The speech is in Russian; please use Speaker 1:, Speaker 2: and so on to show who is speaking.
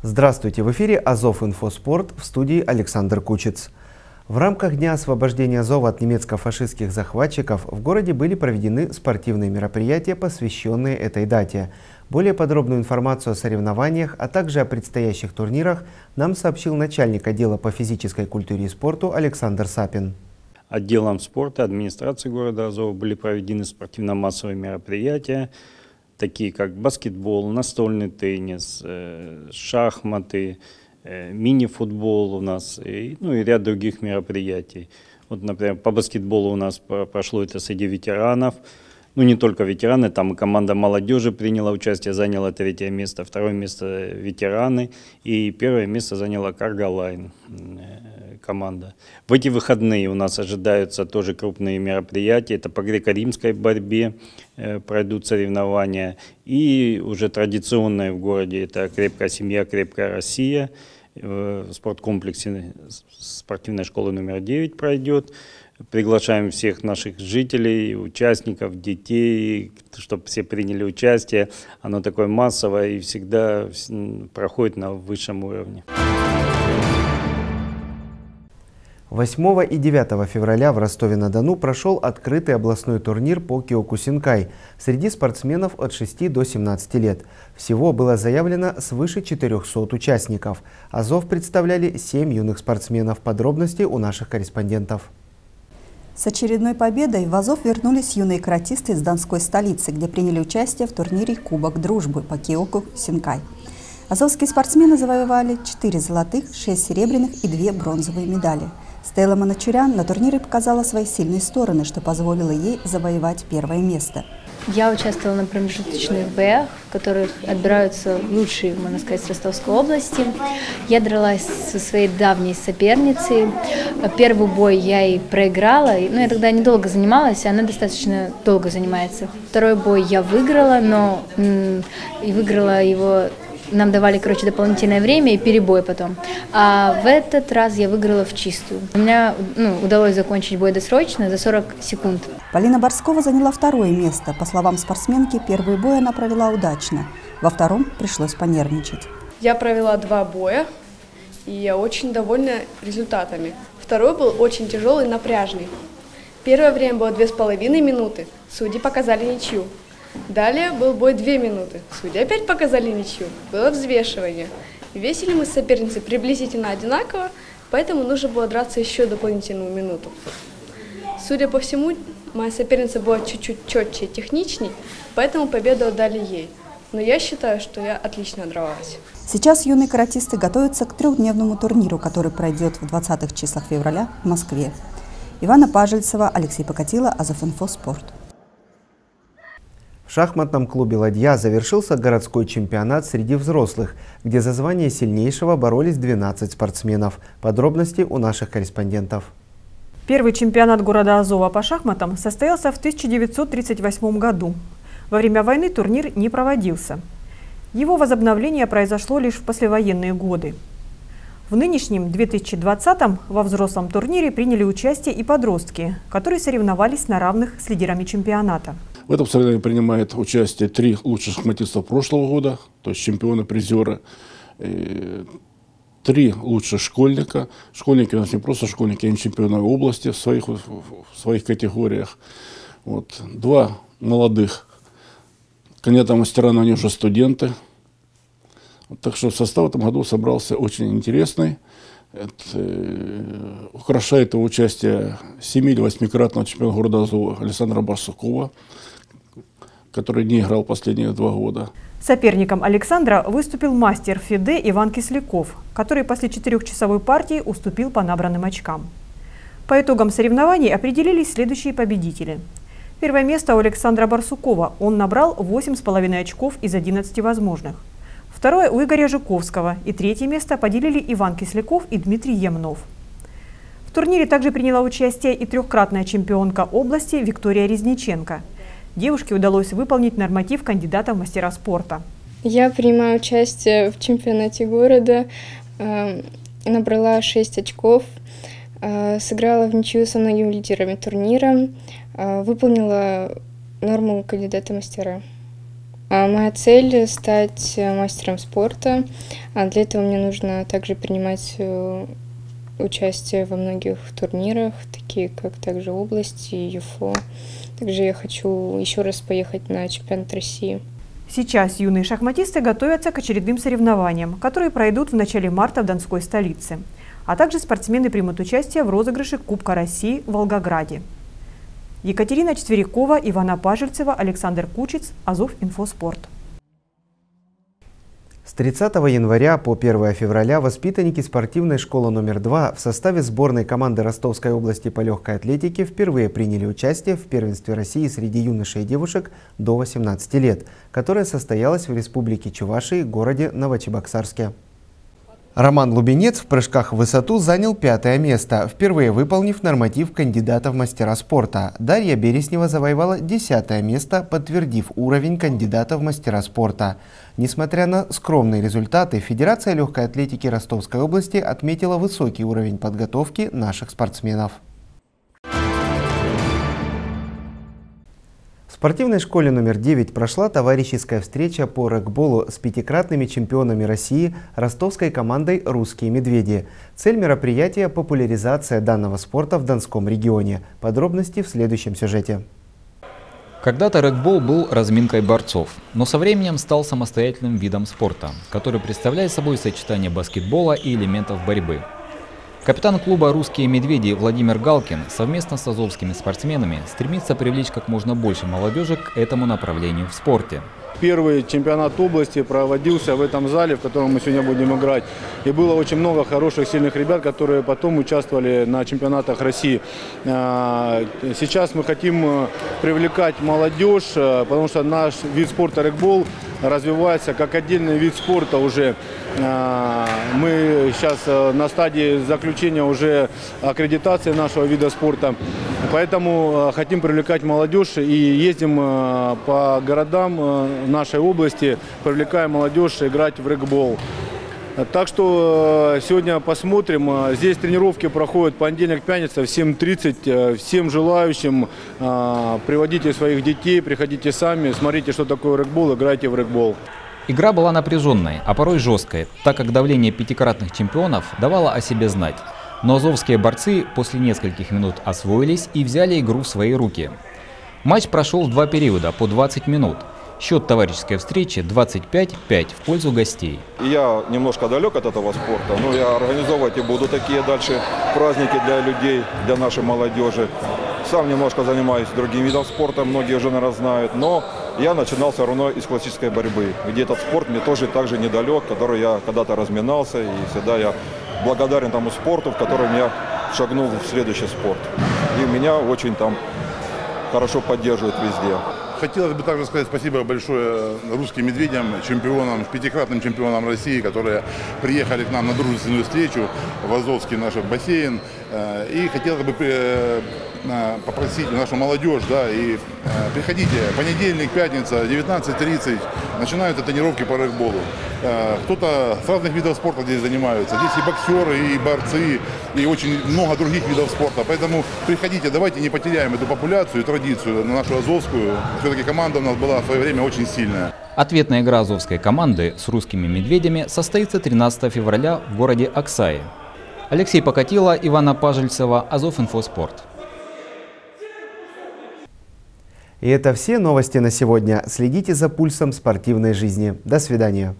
Speaker 1: Здравствуйте! В эфире Азов Инфоспорт в студии Александр Кучец. В рамках Дня освобождения Азова от немецко-фашистских захватчиков в городе были проведены спортивные мероприятия, посвященные этой дате. Более подробную информацию о соревнованиях, а также о предстоящих турнирах нам сообщил начальник отдела по физической культуре и спорту Александр Сапин.
Speaker 2: Отделом спорта администрации города Азова были проведены спортивно-массовые мероприятия, такие как баскетбол, настольный теннис, э, шахматы, э, мини-футбол у нас, ну и ряд других мероприятий. Вот, например, по баскетболу у нас прошло это среди ветеранов, ну не только ветераны, там и команда молодежи приняла участие, заняла третье место, второе место ветераны, и первое место заняла Каргалайн команда. В эти выходные у нас ожидаются тоже крупные мероприятия. Это по греко-римской борьбе э, пройдут соревнования. И уже традиционное в городе это «Крепкая семья, крепкая Россия». В спорткомплексе спортивной школы номер 9 пройдет. Приглашаем всех наших жителей, участников, детей, чтобы все приняли участие. Оно такое массовое и всегда проходит на высшем уровне.
Speaker 1: 8 и 9 февраля в Ростове-на-Дону прошел открытый областной турнир по киокусинкай среди спортсменов от 6 до 17 лет. Всего было заявлено свыше 400 участников. Азов представляли 7 юных спортсменов. Подробности у наших корреспондентов.
Speaker 3: С очередной победой в Азов вернулись юные каратисты из Донской столицы, где приняли участие в турнире «Кубок дружбы» по киоку Синкай. Азовские спортсмены завоевали 4 золотых, 6 серебряных и 2 бронзовые медали – Стелла Маначурян на турнире показала свои сильные стороны, что позволило ей завоевать первое место.
Speaker 4: Я участвовала на промежуточных боях, в которых отбираются лучшие, можно сказать, с Ростовской области. Я дралась со своей давней соперницей. Первый бой я и проиграла, но я тогда недолго занималась, она достаточно долго занимается. Второй бой я выиграла, но и выиграла его нам давали, короче, дополнительное время и перебой потом. А в этот раз я выиграла в чистую. У меня ну, удалось закончить бой досрочно за 40 секунд.
Speaker 3: Полина Борскова заняла второе место. По словам спортсменки, первый бой она провела удачно. Во втором пришлось понервничать.
Speaker 5: Я провела два боя, и я очень довольна результатами. Второй был очень тяжелый и напряжный. Первое время было две с половиной минуты. Судьи показали ничью. Далее был бой две минуты. Судьи опять показали ничью. Было взвешивание. Весили мы с соперницей приблизительно одинаково, поэтому нужно было драться еще дополнительную минуту. Судя по всему, моя соперница была чуть-чуть четче и техничней, поэтому победу отдали ей. Но я считаю, что я отлично дралась.
Speaker 3: Сейчас юные каратисты готовятся к трехдневному турниру, который пройдет в 20-х числах февраля в Москве. Ивана Пажельцева, Алексей Покатила, Азовинфо Спорт.
Speaker 1: В шахматном клубе «Ладья» завершился городской чемпионат среди взрослых, где за звание сильнейшего боролись 12 спортсменов. Подробности у наших корреспондентов.
Speaker 6: Первый чемпионат города Азова по шахматам состоялся в 1938 году. Во время войны турнир не проводился. Его возобновление произошло лишь в послевоенные годы. В нынешнем 2020 во взрослом турнире приняли участие и подростки, которые соревновались на равных с лидерами чемпионата.
Speaker 7: В этом соревновании принимает участие три лучших шахматиста прошлого года, то есть чемпионы, призеры. Э, три лучших школьника. Школьники у нас не просто школьники, они чемпионы области в своих, в своих категориях. Вот. Два молодых кандидата мастера, но они уже студенты. Так что состав в этом году собрался очень интересный. Это, э, украшает его участие 7- или 8-кратного чемпиона города Азова Александра Барсукова который не играл последние два года.
Speaker 6: Соперником Александра выступил мастер ФИДЕ Иван Кисляков, который после четырехчасовой партии уступил по набранным очкам. По итогам соревнований определились следующие победители. Первое место у Александра Барсукова. Он набрал 8,5 очков из 11 возможных. Второе у Игоря Жуковского. И третье место поделили Иван Кисляков и Дмитрий Емнов. В турнире также приняла участие и трехкратная чемпионка области Виктория Резниченко – девушке удалось выполнить норматив кандидата в мастера спорта.
Speaker 8: Я принимаю участие в чемпионате города, э, набрала 6 очков, э, сыграла в ничью со многими лидерами турнира, э, выполнила норму кандидата мастера. А моя цель – стать мастером спорта. А для этого мне нужно также принимать э, участие во многих турнирах, такие как также области, ЮФО. Также я хочу еще раз поехать на чемпионат России.
Speaker 6: Сейчас юные шахматисты готовятся к очередным соревнованиям, которые пройдут в начале марта в Донской столице. А также спортсмены примут участие в розыгрыше Кубка России в Волгограде. Екатерина Четверякова, Ивана Пажельцева, Александр Кучец, Азов Инфоспорт.
Speaker 1: С 30 января по 1 февраля воспитанники спортивной школы номер 2 в составе сборной команды Ростовской области по легкой атлетике впервые приняли участие в первенстве России среди юношей и девушек до 18 лет, которое состоялось в Республике Чувашии, городе Новочебоксарске. Роман Лубенец в прыжках в высоту занял пятое место, впервые выполнив норматив кандидата в мастера спорта. Дарья Береснева завоевала десятое место, подтвердив уровень кандидата в мастера спорта. Несмотря на скромные результаты, Федерация легкой атлетики Ростовской области отметила высокий уровень подготовки наших спортсменов. Спортивной школе номер 9 прошла товарищеская встреча по рэгболу с пятикратными чемпионами России ростовской командой «Русские медведи». Цель мероприятия – популяризация данного спорта в Донском регионе. Подробности в следующем сюжете.
Speaker 9: Когда-то рэгбол был разминкой борцов, но со временем стал самостоятельным видом спорта, который представляет собой сочетание баскетбола и элементов борьбы. Капитан клуба «Русские медведи» Владимир Галкин совместно с азовскими спортсменами стремится привлечь как можно больше молодежи к этому направлению в спорте.
Speaker 10: Первый чемпионат области проводился в этом зале, в котором мы сегодня будем играть. И было очень много хороших, сильных ребят, которые потом участвовали на чемпионатах России. А, сейчас мы хотим э, привлекать молодежь, э, потому что наш вид спорта регбол развивается как отдельный вид спорта уже. А, мы сейчас э, на стадии заключения уже аккредитации нашего вида спорта. Поэтому э, хотим привлекать молодежь и ездим э, по городам нашей области, привлекаем молодежь играть в регбол. Так что сегодня посмотрим. Здесь тренировки проходят понедельник, пятница в 7.30. Всем желающим приводите своих детей, приходите сами, смотрите, что такое регбол, играйте в регбол.
Speaker 9: Игра была напряженной, а порой жесткой, так как давление пятикратных чемпионов давало о себе знать. Но азовские борцы после нескольких минут освоились и взяли игру в свои руки. Матч прошел в два периода по 20 минут. Счет товарищеской встречи 25-5 в пользу гостей.
Speaker 11: Я немножко далек от этого спорта, но я организовывать и буду такие дальше праздники для людей, для нашей молодежи. Сам немножко занимаюсь другим видом спорта, многие уже, наверное, знают, но я начинал все равно из классической борьбы, где этот спорт мне тоже так же недалек, который я когда-то разминался, и всегда я благодарен тому спорту, в котором я шагнул в следующий спорт. И меня очень там хорошо поддерживают везде.
Speaker 12: Хотелось бы также сказать спасибо большое русским медведям, чемпионам, пятикратным чемпионам России, которые приехали к нам на дружественную встречу в Азовский наш бассейн. Э, и хотелось бы э, попросить нашу молодежь, да, и э, приходите, понедельник, пятница, 19.30, начинаются тренировки по рэгболу. Э, кто-то с разных видов спорта здесь занимаются. Здесь и боксеры, и борцы, и очень много других видов спорта. Поэтому приходите, давайте не потеряем эту популяцию и традицию на нашу Азовскую. Все-таки команда у нас была в свое время очень сильная.
Speaker 9: Ответная игра азовской команды с русскими медведями состоится 13 февраля в городе Аксае. Алексей Покатило, Ивана Пажельцева, Азов Инфоспорт.
Speaker 1: И это все новости на сегодня. Следите за пульсом спортивной жизни. До свидания.